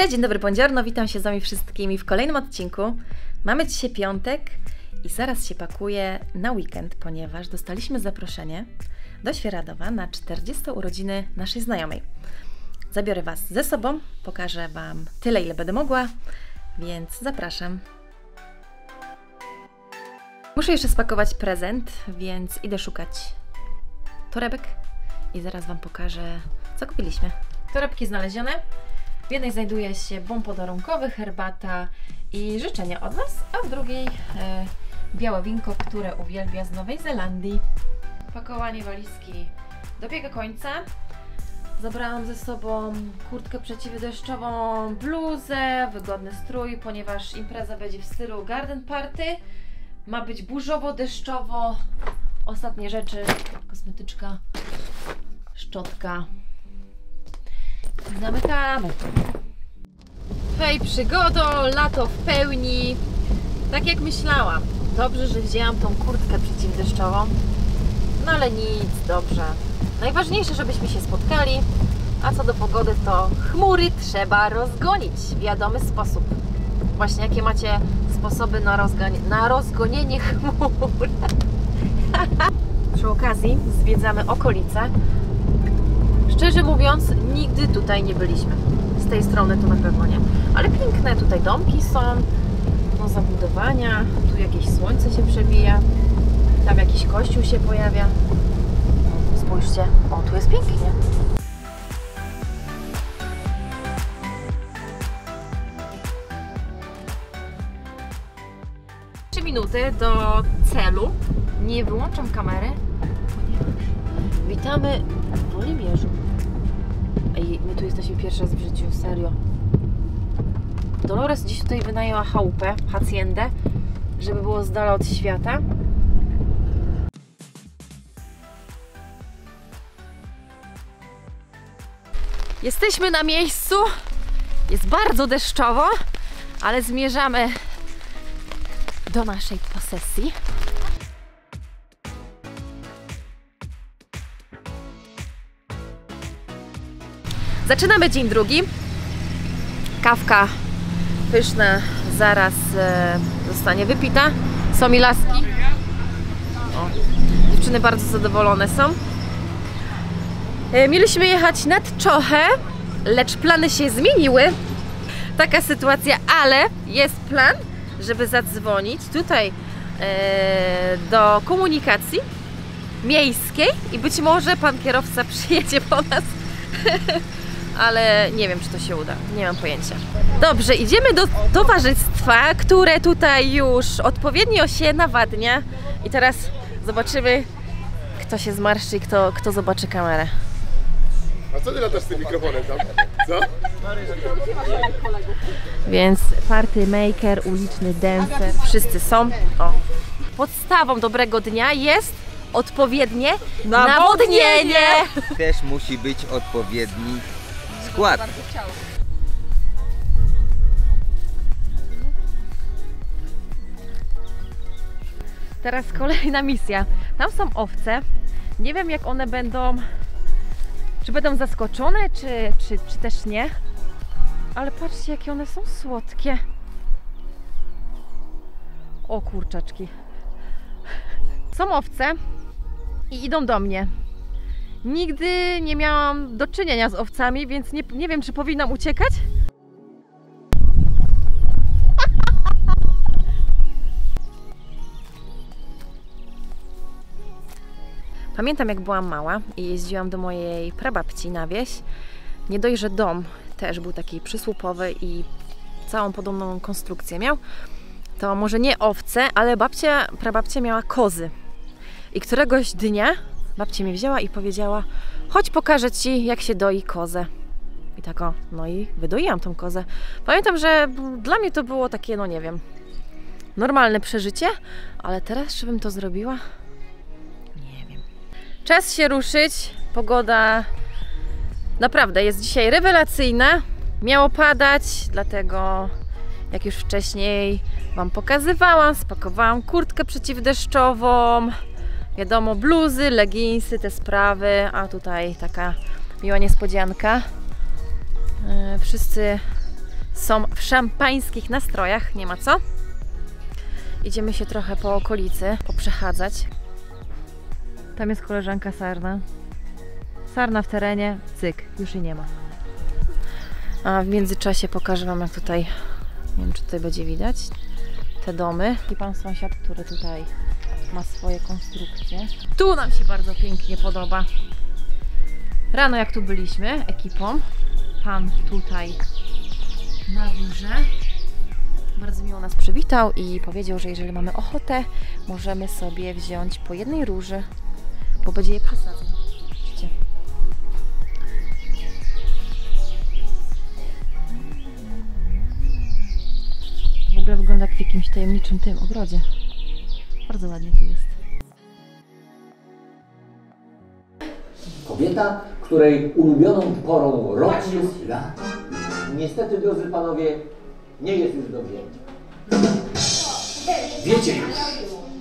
Cześć, dzień dobry, buongiorno, witam się z Wami wszystkimi w kolejnym odcinku. Mamy dzisiaj piątek i zaraz się pakuję na weekend, ponieważ dostaliśmy zaproszenie do Świeradowa na 40 urodziny naszej znajomej. Zabiorę Was ze sobą, pokażę Wam tyle, ile będę mogła, więc zapraszam. Muszę jeszcze spakować prezent, więc idę szukać torebek i zaraz Wam pokażę, co kupiliśmy. Torebki znalezione. W jednej znajduje się bon podarunkowy, herbata i życzenia od Was, a w drugiej e, białe winko, które uwielbia z Nowej Zelandii. Pakowanie walizki dobiega końca. Zabrałam ze sobą kurtkę przeciwdeszczową, bluzę, wygodny strój, ponieważ impreza będzie w stylu garden party. Ma być burzowo, deszczowo. Ostatnie rzeczy, kosmetyczka, szczotka. Zamykamy. Hej przygodo, lato w pełni. Tak jak myślałam. Dobrze, że wzięłam tą kurtkę przeciwdeszczową. No ale nic, dobrze. Najważniejsze, żebyśmy się spotkali. A co do pogody, to chmury trzeba rozgonić w wiadomy sposób. Właśnie jakie macie sposoby na, na rozgonienie chmur. Przy okazji zwiedzamy okolice. Szczerze mówiąc, nigdy tutaj nie byliśmy. Z tej strony to na pewno nie. Ale piękne tutaj domki są, no zabudowania, tu jakieś słońce się przebija, tam jakiś kościół się pojawia. Spójrzcie, o tu jest pięknie. Trzy minuty do celu. Nie wyłączam kamery, witamy w Wolimierzu. Ej, my tu jesteśmy pierwszy raz w życiu, serio. Dolores dziś tutaj wynajęła chałupę, haciendę, żeby było z dala od świata. Jesteśmy na miejscu. Jest bardzo deszczowo, ale zmierzamy do naszej posesji. Zaczynamy dzień drugi. Kawka pyszna zaraz e, zostanie wypita. Są mi laski. O, dziewczyny bardzo zadowolone są. E, mieliśmy jechać nad Czochę, lecz plany się zmieniły. Taka sytuacja, ale jest plan, żeby zadzwonić tutaj e, do komunikacji miejskiej i być może pan kierowca przyjedzie po nas ale nie wiem, czy to się uda. Nie mam pojęcia. Dobrze, idziemy do towarzystwa, które tutaj już odpowiednio się nawadnia. I teraz zobaczymy, kto się zmarszczy i kto, kto zobaczy kamerę. A co ty latasz z tym mikrofonem tam? Co? Więc party maker, uliczny dancer, wszyscy są. O. Podstawą dobrego dnia jest odpowiednie nawodnienie. Też musi być odpowiedni skład. Teraz kolejna misja. Tam są owce. Nie wiem jak one będą, czy będą zaskoczone, czy, czy, czy też nie. Ale patrzcie jakie one są słodkie. O kurczaczki. Są owce i idą do mnie. Nigdy nie miałam do czynienia z owcami, więc nie, nie wiem, czy powinnam uciekać. Pamiętam, jak byłam mała i jeździłam do mojej prababci na wieś. Nie dość, że dom też był taki przysłupowy i całą podobną konstrukcję miał, to może nie owce, ale babcia, prababcia miała kozy. I któregoś dnia babcia mnie wzięła i powiedziała: Chodź, pokażę ci, jak się doi kozę. I tak o, no i wydoiłam tą kozę. Pamiętam, że dla mnie to było takie, no nie wiem, normalne przeżycie, ale teraz, czy bym to zrobiła? Nie wiem. Czas się ruszyć. Pogoda naprawdę jest dzisiaj rewelacyjna. Miało padać, dlatego jak już wcześniej Wam pokazywałam, spakowałam kurtkę przeciwdeszczową, wiadomo, bluzy, leginsy, te sprawy, a tutaj taka miła niespodzianka. E, Wszyscy są w szampańskich nastrojach, nie ma co. Idziemy się trochę po okolicy, poprzechadzać. Tam jest koleżanka Sarna. Sarna w terenie, cyk, już jej nie ma. A w międzyczasie pokażę Wam, jak tutaj, nie wiem czy tutaj będzie widać, te domy. I pan sąsiad, który tutaj ma swoje konstrukcje. Tu nam się bardzo pięknie podoba. Rano jak tu byliśmy ekipą, pan tutaj na górze bardzo miło nas przywitał i powiedział, że jeżeli mamy ochotę, możemy sobie wziąć po jednej róży, bo będzie je przesadzał. W ogóle wygląda jak w jakimś tajemniczym tym ogrodzie. Bardzo ładnie tu jest. Kobieta, której ulubioną porą roku jest lato. Niestety, drodzy panowie, nie jest już do wzięcia. Wiecie już,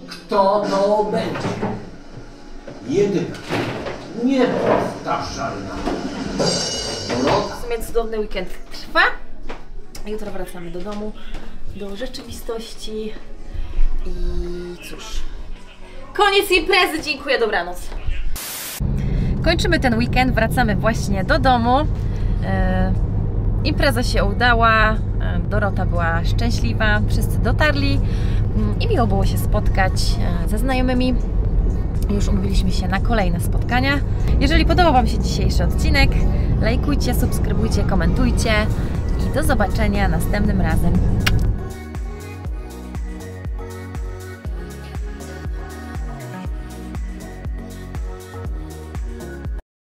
kto to będzie. Jedyna, niepowtarzalna. Dorota. W sumie cudowny weekend trwa. Jutro wracamy do domu, do rzeczywistości i cóż. Koniec imprezy, dziękuję, dobranoc. Kończymy ten weekend, wracamy właśnie do domu. E, impreza się udała, e, Dorota była szczęśliwa, wszyscy dotarli mm, i miło było się spotkać e, ze znajomymi. Już umówiliśmy się na kolejne spotkania. Jeżeli podobał Wam się dzisiejszy odcinek, lajkujcie, subskrybujcie, komentujcie i do zobaczenia następnym razem.